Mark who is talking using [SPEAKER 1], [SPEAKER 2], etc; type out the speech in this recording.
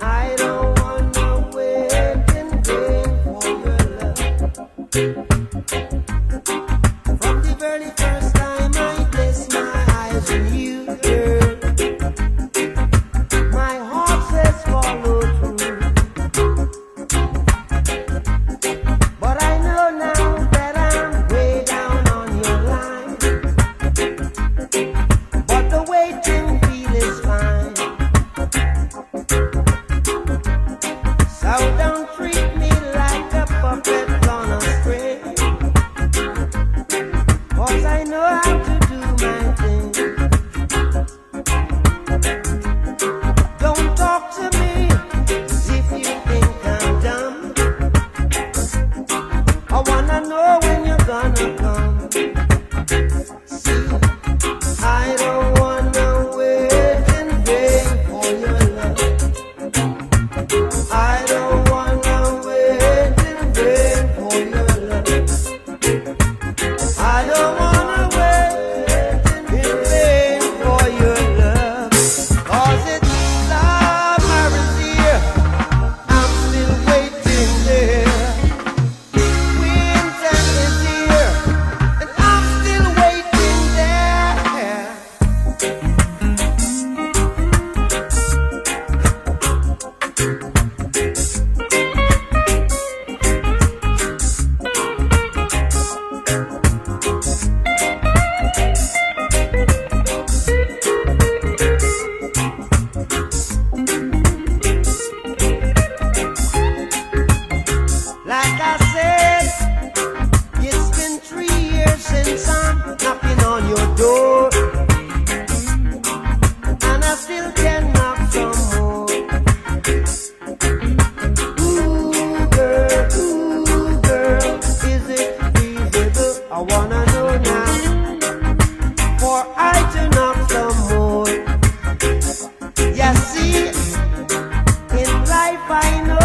[SPEAKER 1] I don't I know.